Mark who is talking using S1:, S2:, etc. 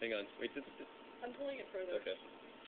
S1: Hang on. Wait, this, this,
S2: I'm pulling it further.
S1: okay.